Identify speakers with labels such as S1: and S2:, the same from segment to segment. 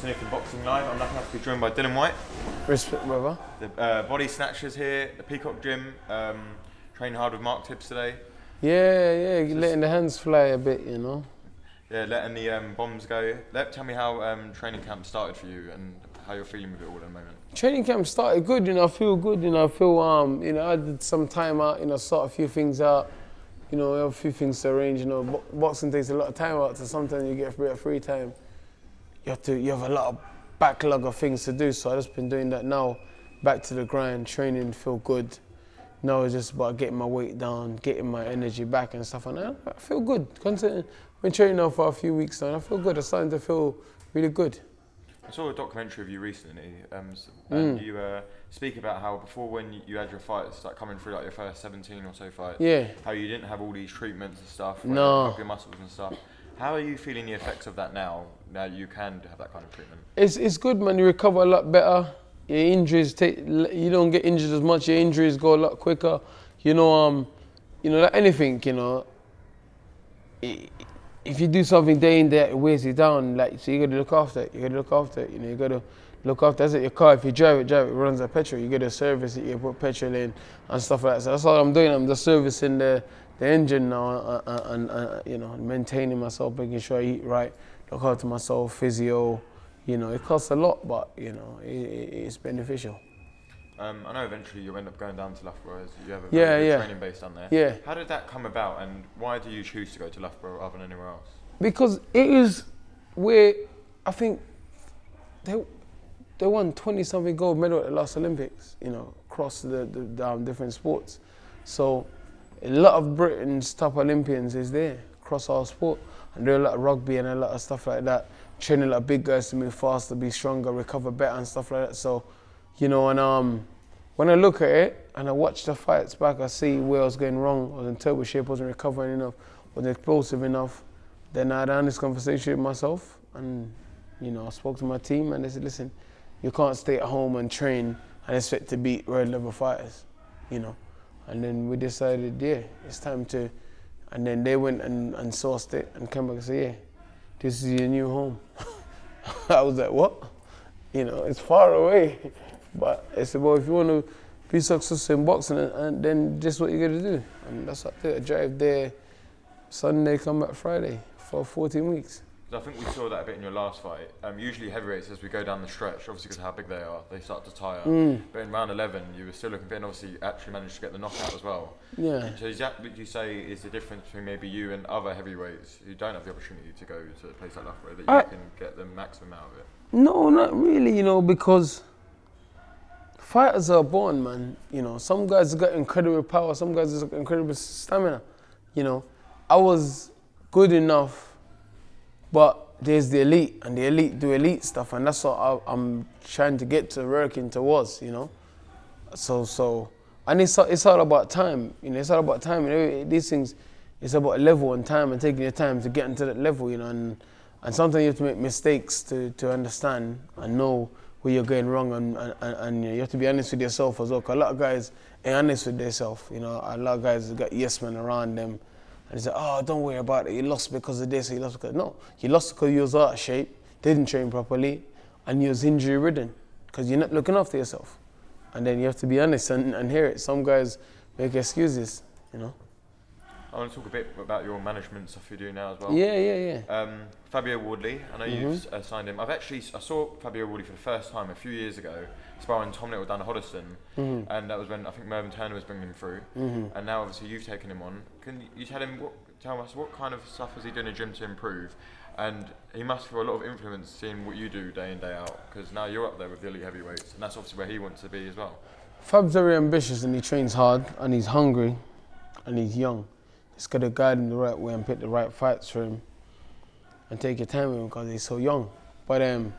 S1: to Anything Boxing Live. I'm lucky enough to be joined by Dillian Whyte,
S2: Respect, brother.
S1: the uh, body snatchers here, the Peacock Gym. Um, training hard with Mark Tibbs today.
S2: Yeah, yeah, letting the hands fly a bit, you know.
S1: Yeah, letting the um, bombs go. Let, tell me how um, training camp started for you and how you're feeling with it all at the moment.
S2: Training camp started good, you know. I feel good, you know. I feel, um, you know, I did some time out, you know, sort a few things out, you know, a few things to arrange. You know, boxing takes a lot of time out, so sometimes you get a bit of free time. You have to, you have a lot of backlog of things to do. So I've just been doing that now. Back to the grind, training, feel good. Now it's just about getting my weight down, getting my energy back and stuff. And I, I feel good. Constantly, been training now for a few weeks now. And I feel good. I'm starting to feel really good.
S1: I saw a documentary of you recently, um, s-
S2: Mm.
S1: and you uh, speak about how before when you- had your fights, like coming through like your first 17 or so fights,
S2: Yeah.
S1: how you didn't have all these treatments and stuff,
S2: No.
S1: your muscles and stuff. How are you feeling the effects of that now? Now you can have that kind of treatment.
S2: It's, it's good, man. You recover a lot better. Your injuries take. You don't get injured as much. Your injuries go a lot quicker. You know, um, you know, like anything. You know, if you do something day in day, out, it weighs you down. Like so, you got to look after it. You got to look after it. You know, you got to look after. That's it. Your car. If you drive it, drive it. runs out petrol. You got to service it. You put petrol in and stuff like that. So that's all I'm doing. I'm just servicing the the engine now uh, uh, and uh, you know maintaining myself, making sure I eat right, look after myself, physio. You know, it costs a lot, but you know, it, it, it's beneficial.
S1: Um, I know eventually you'll end up going down to Loughborough. as You have a
S2: Yeah, yeah.
S1: training base down there.
S2: Yeah.
S1: How did that come about, and why do you choose to go to Loughborough rather than anywhere else?
S2: because it is where I think they they won twenty something gold medal at the last Olympics. You know, across the, the, the um, different sports. So a lot of Britain's top Olympians is there across our sport, and do a lot of rugby and a lot of stuff like that. Training a lot of big guys to move faster, be stronger, recover better, and stuff like that. So, you know, and um, when I look at it and I watch the fights back, I see where I was going wrong. I was in terrible shape, wasn't recovering enough, wasn't explosive enough. Then I had honest conversation with myself, and you know, I spoke to my team, and they said, "Listen, you can't stay at home and train and expect to beat world level fighters," you know. And then we decided, yeah, it's time to. And then they went and, and sourced it and came back and said, yeah, this is your new home. I was like, what? You know, it's far away. But I said, well, if you want to be successful in boxing, and, and then this is what you got to do. And that's what I did. I drive there Sunday, come back Friday for 14 weeks.
S1: I think we saw that a bit in your last fight. Um, usually heavyweights, as we go down the stretch, obviously because of how big they are, they start to tire.
S2: Mm.
S1: But in round 11, you were still looking fit, and obviously you actually managed to get the knockout as well.
S2: Yeah.
S1: So is that what you say is the difference between maybe you and other heavyweights who don't have the opportunity to go to a place like Loughborough, that you
S2: I-
S1: can get the maximum out of it?
S2: No, not really, you know, because fighters are born, man. You know, some guys got incredible power, some guys got incredible stamina. You know, I was good enough, but there's the elite, and the elite do elite stuff, and that's what I, I'm trying to get to, working towards, you know. So, so, and it's it's all about time, you know. It's all about time, and every- these things, it's about level and time, and taking your time to get into that level, you know. And and sometimes you have to make mistakes to, to understand and know where you're going wrong, and and, and, you, know, you have to be honest with yourself as well. Cause a lot of guys ain't honest with themselves, you know. A lot of guys got yes men around them, and they say, oh, don't worry about it. You lost because of this. You lost because no, you lost because you was out of shape, didn't train properly, and you was injury ridden because you're not looking after yourself. And then you have to be honest and, and hear it. Some guys make excuses, you know.
S1: I want to talk a bit about your management stuff you're doing now as well.
S2: Yeah, yeah, yeah.
S1: Um, Fabio Wardley, I know
S2: Mhm.
S1: you've uh, signed him. I've actually I saw Fabio Wardley for the first time a few years ago, sparring Tom Little down at Hoddesdon,
S2: Mhm.
S1: and that was when I think Mervyn Turner was bringing him through.
S2: Mhm.
S1: And now obviously you've taken him on. Can you tell him what, tell us what kind of stuff is he doing in the gym to improve? And he must feel a lot of influence seeing what you do day in day out because now you're up there with the elite heavyweights, and that's obviously where he wants to be as well.
S2: Fab's very ambitious and he trains hard and he's hungry and he's young. Just got to guide him the right way and pick the right fights for him and take your time with him because he's so young. But um,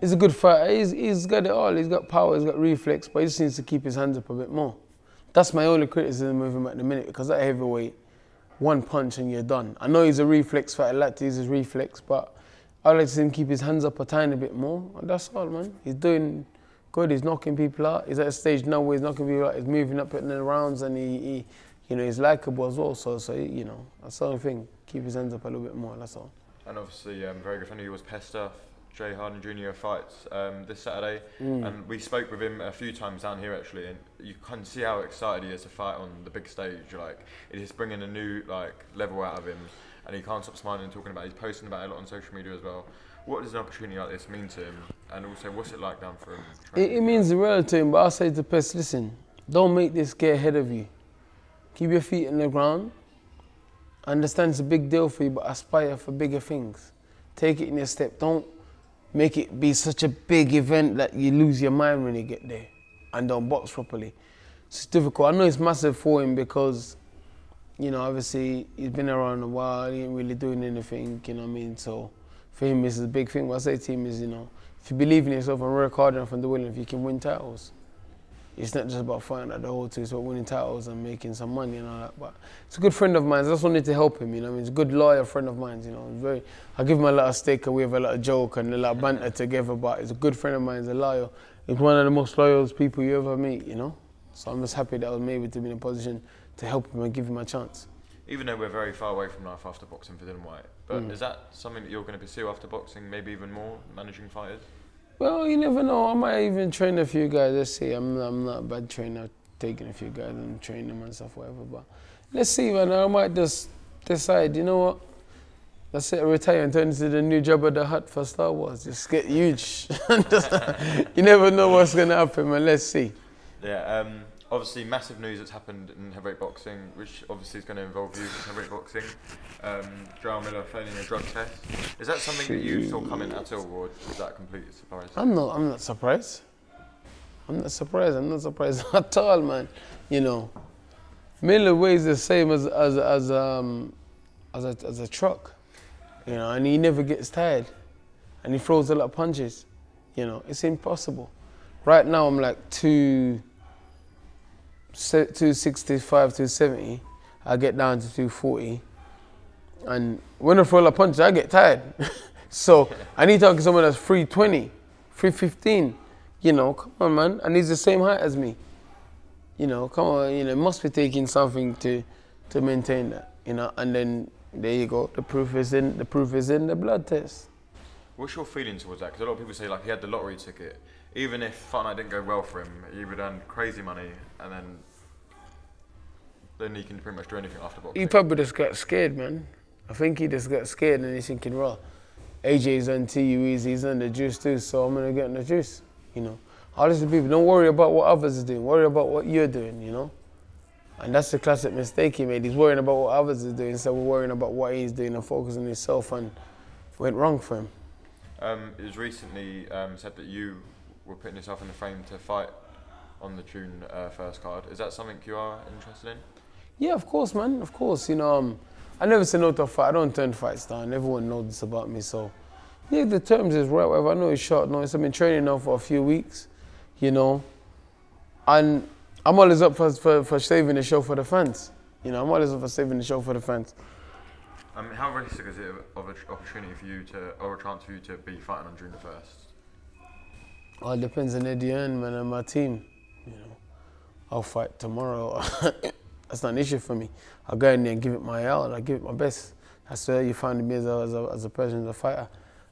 S2: he's a good fighter. He's, he's got it all. He's got power, he's got reflex, but he just needs to keep his hands up a bit more. That's my only criticism of him at the minute because at heavyweight, one punch and you're done. I know he's a reflex fighter, like to use his reflex, but I'd like to see him keep his hands up a tiny bit more. And that's all, man. He's doing good. He's knocking people out. He's at a stage now where he's knocking people out. He's moving up in the rounds and he, he you know, he's likable as well. So, so you know, that's the only thing. Keep his hands up a little bit more. That's all.
S1: And obviously, um, very good friend of yours, Pesta, Jay Harding Jr. fights um, this Saturday,
S2: Mm.
S1: and we spoke with him a few times down here actually, and you can see how excited he is to fight on the big stage. Like it is bringing a new like level out of him, and he can't stop smiling and talking about. it. He's posting about it a lot on social media as well. What does an opportunity like this mean to him, and also what's it like down for him?
S2: It, it means the world to him, but I say to Pest, listen, don't make this get ahead of you. Keep your feet on the ground. Understand it's a big deal for you, but aspire for bigger things. Take it in a step. Don't make it be such a big event that you lose your mind when you get there and don't box properly. It's difficult. I know it's massive for him because, you know, obviously he's been around a while, he ain't really doing anything, you know what I mean? So for him, is a big thing. What I say to him is, you know, if you believe in yourself and work hard enough and do well enough, you can win titles. It's not just about fighting at the whole two, it's about winning titles and making some money and all that. But it's a good friend of mine. I just wanted to help him, you know. I mean, he's a good lawyer friend of mine, you know. He's very, I give him a lot of stick and we have a lot of joke and a lot of banter together. But he's a good friend of mine. He's a lawyer. He's one of the most loyal people you ever meet, you know. So I'm just happy that I was able to be in a position to help him and give him a chance.
S1: Even though we're very far away from life after boxing for Dillian Whyte, but
S2: Mm.
S1: is that something that you're going to pursue after boxing? Maybe even more managing fighters.
S2: Well, you never know. I might even train a few guys. Let's see. I'm I'm not a bad trainer, taking a few guys and training them and stuff, whatever. But let's see, man. I might just decide. You know what? That's it. Retire and turn into the new Jabba the Hutt for Star Wars. Just get huge. you never know what's gonna happen, man. Let's see.
S1: Yeah. Um, obviously, massive news that's happened in heavyweight boxing, which obviously is going to involve you in heavyweight boxing. Um, Miller failing a drug test. Is that something that you saw coming at all, or is that a complete surprise?
S2: I'm not. I'm not surprised. I'm not surprised. I'm not surprised at all, man. You know, Miller weighs the same as as as um as a as a truck. You know, and he never gets tired, and he throws a lot of punches. You know, it's impossible. Right now, I'm like two. Se- 265, 270. I get down to 240. And when I throw a punch, I get tired. so I need to talk to someone that's 320, 315. You know, come on, man. And he's the same height as me. You know, come on, you know, must be taking something to to maintain that. You know, and then there you go. The proof is in the proof is in the blood test.
S1: What's your feeling towards that? Because a lot of people say like he had the lottery ticket. Even if night didn't go well for him, he would earn crazy money, and then then he can pretty much do anything after boxing.
S2: He probably just got scared, man. I think he just got scared and he's thinking, well, AJ's on TUEs, he's on the juice too, so I'm gonna get on the juice. You know. All these people, don't worry about what others are doing, worry about what you're doing, you know? And that's the classic mistake he made. He's worrying about what others are doing instead of worrying about what he's doing and focusing on himself and went wrong for him.
S1: Um, it was recently um, said that you were putting yourself in the frame to fight on the June uh, first card. Is that something you are interested in?
S2: Yeah, of course, man. Of course. You know, um, I never say no to a fight. I don't turn fights down. Everyone knows this about me. So, yeah, the terms is right. Whatever. I know it's short notice. I've been training now for a few weeks, you know, and I'm always up for, for, for saving the show for the fans. You know, I'm always up for saving the show for the fans.
S1: Um, how realistic is it of an opportunity for you to, or a chance for you to be fighting on June the first?
S2: All depends on Eddie Hearn, man, and my team. You know, I'll fight tomorrow. That's not an issue for me. I'll go in there and give it my all. And I give it my best. That's where you find me as a, as a, as a person, as a fighter.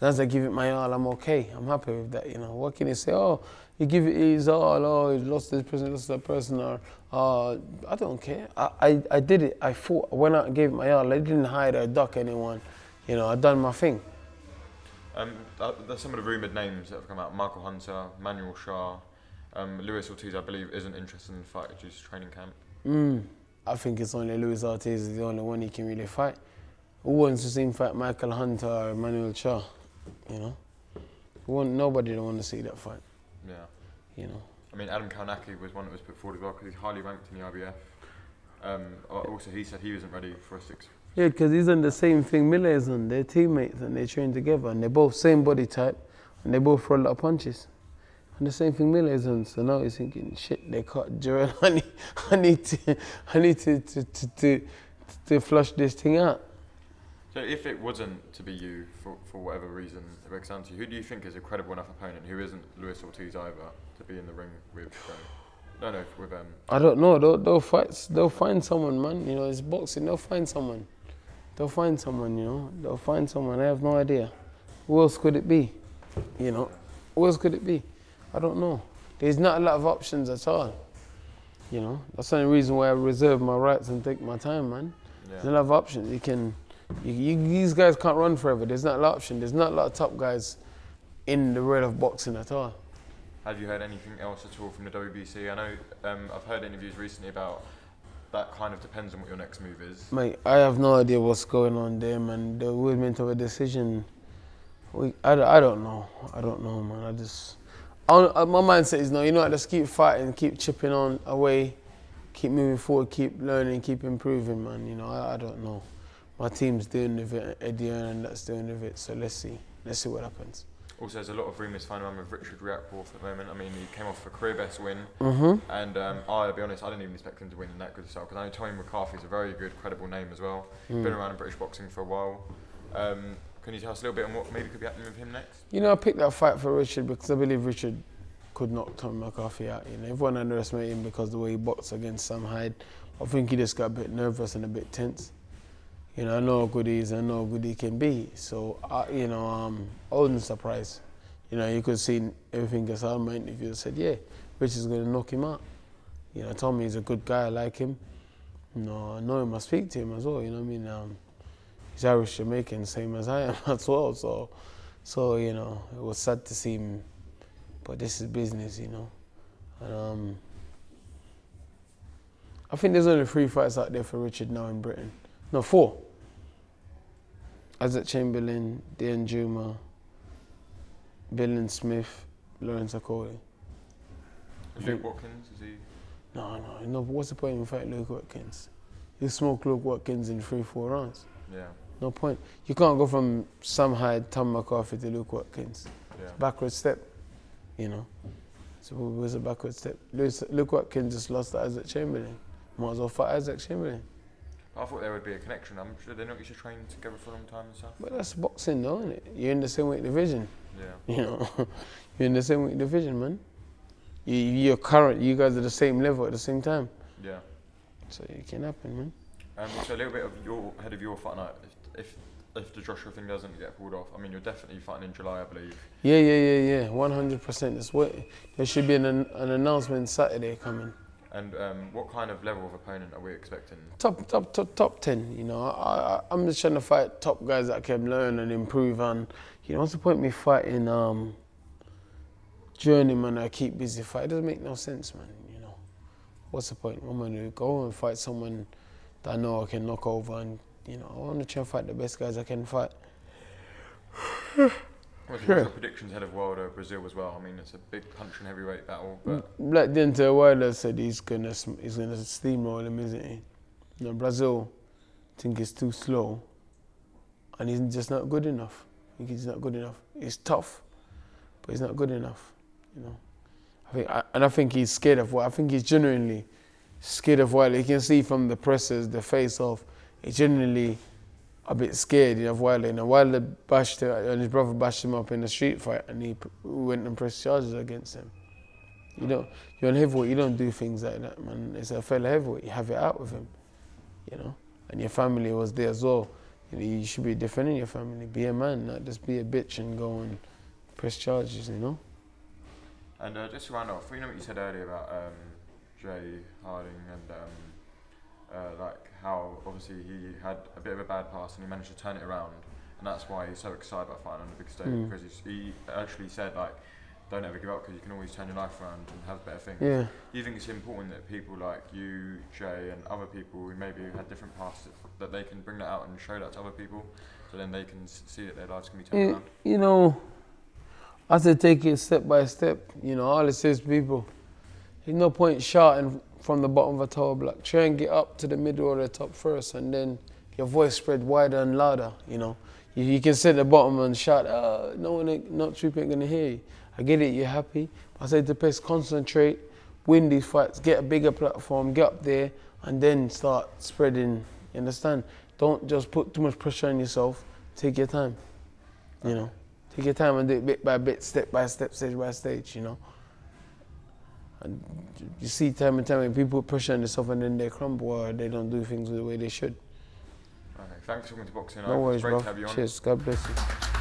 S2: And as I give it my all, I'm okay. I'm happy with that. You know, what can you say? Oh, he give it his all. Oh, he lost this person, lost that person. Or, uh, I don't care. I, I, I did it. I fought. When I went out and gave my all. I didn't hide or duck anyone. You know, I done my thing.
S1: Um, uh, there's some of the rumoured names that have come out. Michael Hunter, Manuel Charr, um, Luis Ortiz, I believe, isn't interested in the fight due to training camp.
S2: Mm. I think it's only Luis Ortiz is the only one he can really fight. Who wants to see him fight Michael Hunter or Manuel Charr? You know, Who want, nobody don't want to see that fight.
S1: Yeah.
S2: You know,
S1: I mean, Adam Kownacki was one that was put forward as well because he's highly ranked in the IBF. Um, al- also, he said he wasn't ready for a six.
S2: yeah, because he's on the same thing Miller is on. They're teammates and they train together and they're both same body type and they both throw a lot of punches. And the same thing Miller is on. So now he's thinking, shit, they caught Joel. I need, I need to, I need to, to, to, to, to flush this thing out.
S1: So, if it wasn't to be you for, for whatever reason, Rexanti, who do you think is a credible enough opponent who isn't Luis Ortiz either to be in the ring with? No, no, with um.
S2: I don't know. They'll, they'll fight. They'll find someone, man. You know, it's boxing. They'll find someone. They'll find someone. You know, they'll find someone. I have no idea. Who else could it be? You know, who else could it be? I don't know. There's not a lot of options at all. You know, that's the only reason why I reserve my rights and take my time, man. There's a lot of options. You can, you, you, these guys can't run forever. There's not a lot of option. There's not a lot of top guys in the world of boxing at all.
S1: Have you heard anything else at all from the WBC? I know um, I've heard interviews recently about that. Kind of depends on what your next move is.
S2: Mate, I have no idea what's going on there, man. The movement of a decision, we, I, I don't know. I don't know, man. I just, I my mindset is no. You know, I just keep fighting, keep chipping on away, keep moving forward, keep learning, keep improving, man. You know, I, I don't know. My team's doing with it, Eddie and that's doing with it. So let's see, let's see what happens.
S1: Also, there's a lot of rumours flying around with Richard Riakporhe at the moment. I mean, he came off a career best win,
S2: Mhm.
S1: and um, I'll be honest, I didn't even expect him to win in that good style because I know Tommy McCarthy's a very good, credible name as well.
S2: Mm.
S1: Been around in British boxing for a while. Um, can you tell us a little bit on what maybe could be happening with him next?
S2: You know, I picked that fight for Richard because I believe Richard could knock Tom McCarthy out. You know, everyone underestimated him because the way he boxed against Sam Hyde. I think he just got a bit nervous and a bit tense. You know, I know how good he is. I know how good he can be. So, I, you know, um, I wasn't surprised. You know, you could see everything I saw in my interview. I said, yeah, Richard's going to knock him out. You know, Tommy is a good guy. I like him. You know, I know him. I speak to him as well. You know what I mean? Um, he's Irish Jamaican, same as I am as well. So, so you know, it was sad to see him, but this is business, you know. And, um, I think there's only three fights out there for Richard now in Britain. No, four. Isaac Chamberlain, Dan Juma, Billen Smith, Lawrence Okolie.
S1: Luke Watkins, is he?
S2: No, no, no. What's the point in fighting Luke Watkins? You smoke Luke Watkins in three, four rounds.
S1: Yeah,
S2: No point. You can't go from Sam Hyde, Tom McCarthy to Luke Watkins.
S1: yeah.
S2: backward step, you know. So it was a backward step. Luke, look what just lost to Isaac Chamberlain. Might as well fight Isaac Chamberlain.
S1: I thought there would be a connection. I'm sure they're not used to train together for a long time and stuff.
S2: But that's boxing, though, isn't it? You're in the same weight division,
S1: Yeah.
S2: you know. You're in the same weight division, man. You, you're current. You guys are the same level at the same time.
S1: Yeah.
S2: So it can happen, man.
S1: Um, so a little bit of your ahead of your fight night. If, if if the Joshua thing doesn't get pulled off, I mean, you're definitely fighting in July, I believe.
S2: Yeah, yeah, yeah, yeah. 100%. That's what. There should be an, an announcement Saturday coming.
S1: And um, what kind of level of opponent are we expecting?
S2: top, top, top, top ten. You know, I, I, I'm just trying to fight top guys that can learn and improve. And you know, what's the point of me fighting um, journeyman? I keep busy fight. It doesn't make no sense, man. You know, what's the point? I'm gonna go and fight someone that I know I can knock over, and you know, I want to try and fight the best guys I can fight. Sure.
S1: your predictions ahead of Wilder Breazeale as well? I mean, it's a big punch and heavyweight battle, but
S2: Black Dental Wilder said he's gonna he's gonna steamroll him, isn't he? You know, Breazeale think he's too slow, and he's just not good enough. I think he's not good enough. He's tough, but he's not good enough. You know, I think, I, and I think he's scared of what. I think he's genuinely scared of Wilder. You can see from the presses, the face off. He's genuinely a bit scared of Wilder. You know, Wilder bashed and his brother bashed him up in a street fight, and he went and pressed charges against him. You don't, you're on heavyweight, you don't do things like that, man. It's a fellow heavyweight, you have it out with him, you know. And your family was there as well. You, know, you should be defending your family. Be a man, not just be a bitch and go and press charges, you know.
S1: and uh, just to round off, you know what you said earlier about um, Jay Harding and um, uh, like how obviously he had a bit of a bad past and he managed to turn it around, and that's why he's so excited about fighting on the big stage
S2: Mm.
S1: because he's, he actually said like, don't ever give up because you can always turn your life around and have better things.
S2: Yeah.
S1: Do you think it's important that people like you, Jay, and other people who maybe had different pasts that they can bring that out and show that to other people, so then they can see that their lives can be turned
S2: You,
S1: around?
S2: you know, I said take it step by step. You know, all it says people, there's no point shouting from the bottom of a tower block. Try and get up to the middle or the top first, and then your voice spread wider and louder. You know, you, you can sit at the bottom and shout, oh, no one, not troop ain't gonna hear you. I get it, you're happy. I say to best concentrate, win these fights, get a bigger platform, get up there, and then start spreading. You understand? Don't just put too much pressure on yourself. Take your time. You know, take your time and do it bit by bit, step by step, stage by stage. You know. And you see time and time when people put pressure on themselves and then they crumble or they don't do things the way they should.
S1: Okay, thanks for coming to boxing.
S2: No worries,
S1: great
S2: bro.
S1: to have you on.
S2: Cheers. God bless you.